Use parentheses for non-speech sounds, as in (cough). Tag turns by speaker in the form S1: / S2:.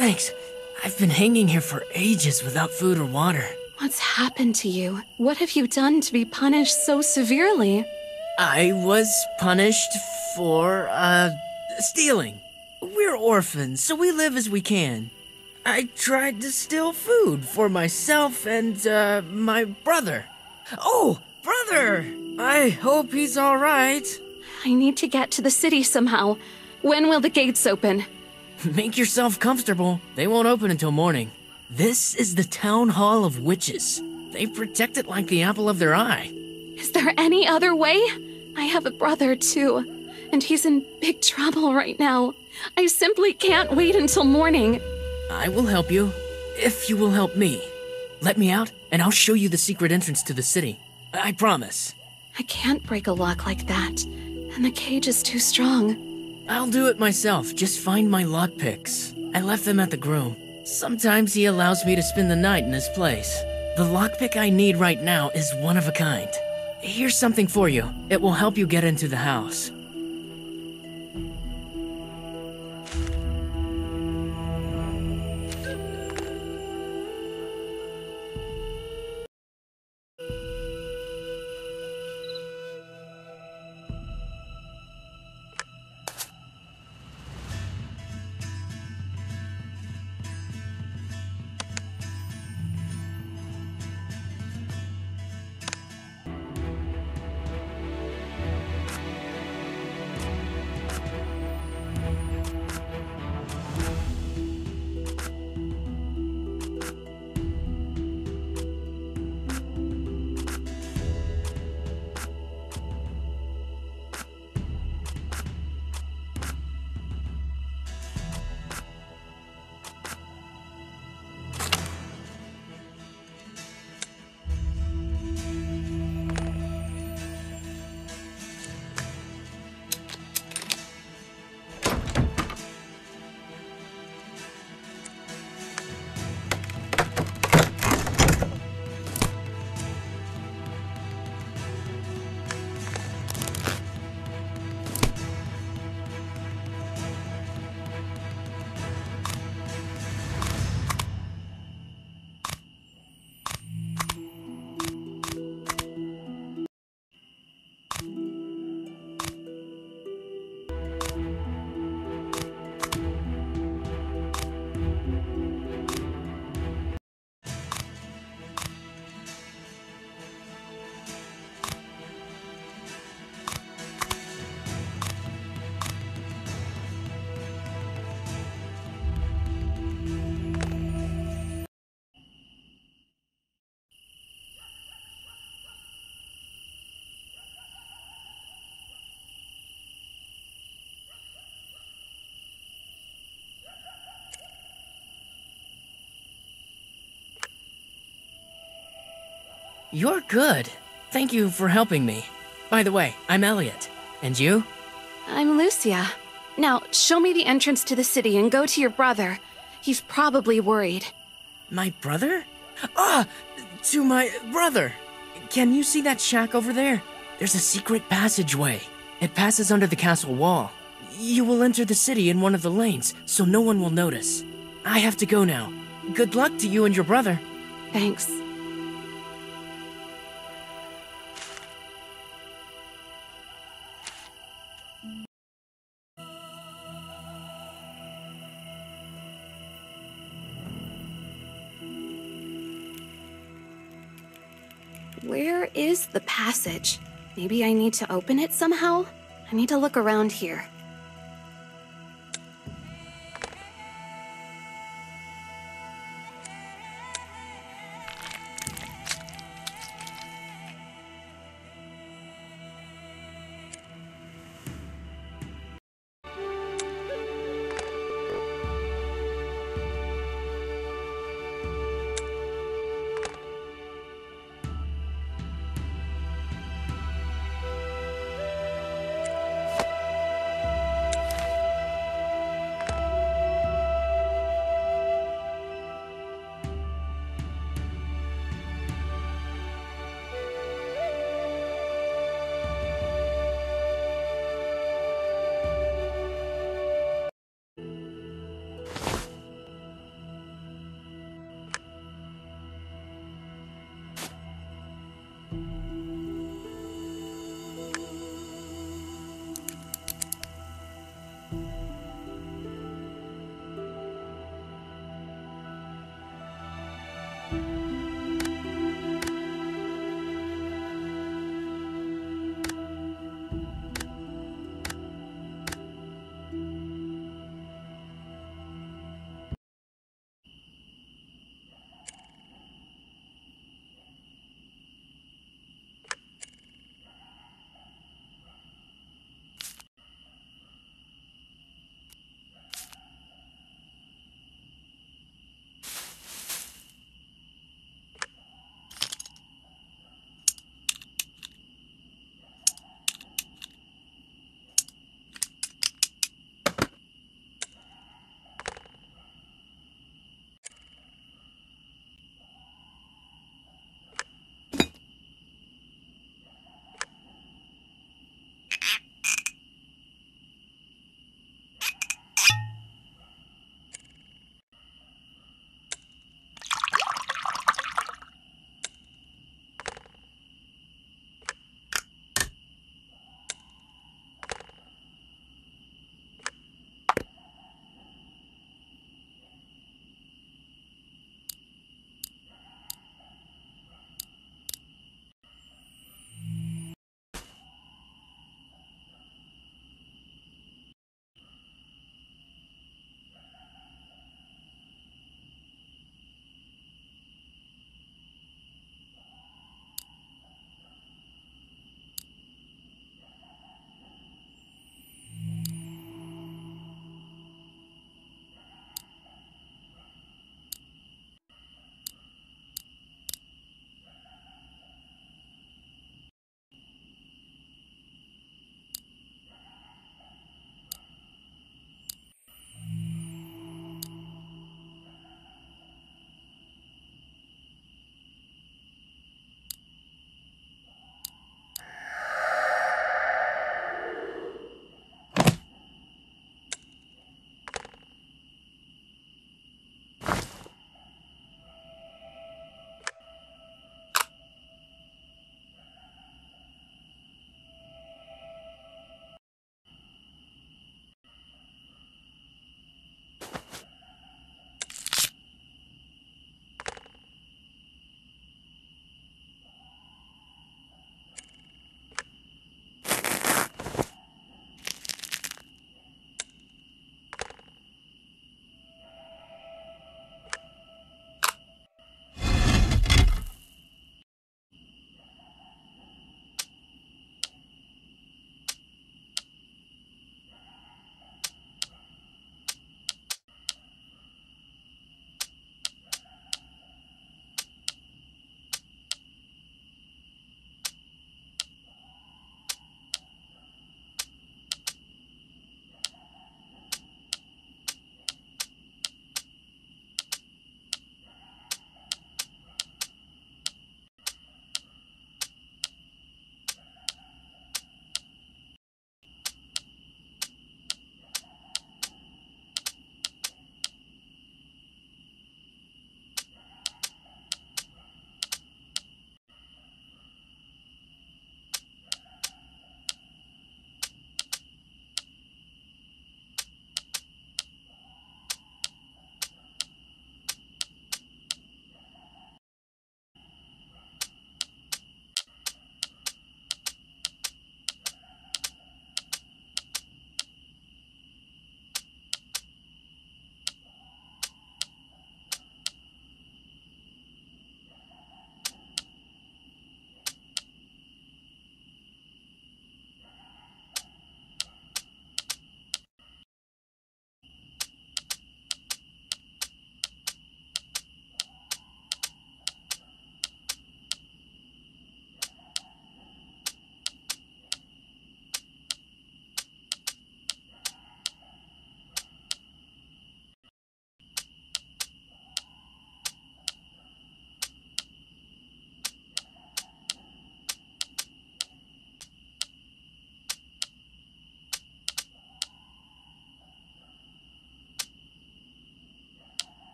S1: Thanks. I've been hanging here for ages without food or water.
S2: What's happened to you? What have you done to be punished so severely?
S1: I was punished for, uh, stealing. We're orphans, so we live as we can. I tried to steal food for myself and, uh, my brother. Oh, brother! I hope he's alright.
S2: I need to get to the city somehow. When will the gates open? (laughs)
S1: Make yourself comfortable. They won't open until morning. This is the Town Hall of Witches. They protect it like the apple of their eye.
S2: Is there any other way? I have a brother, too, and he's in big trouble right now. I simply can't wait until morning.
S1: I will help you, if you will help me. Let me out, and I'll show you the secret entrance to the city. I promise.
S2: I can't break a lock like that, and the cage is too strong.
S1: I'll do it myself. Just find my lockpicks. I left them at the groom. Sometimes he allows me to spend the night in his place. The lockpick I need right now is one of a kind. Here's something for you. It will help you get into the house. You're good. Thank you for helping me. By the way, I'm Elliot. And you?
S2: I'm Lucia. Now, show me the entrance to the city and go to your brother. He's probably worried.
S1: My brother? Ah! To my brother! Can you see that shack over there? There's a secret passageway. It passes under the castle wall. You will enter the city in one of the lanes, so no one will notice. I have to go now. Good luck to you and your brother.
S2: Thanks. Where is the passage? Maybe I need to open it somehow? I need to look around here.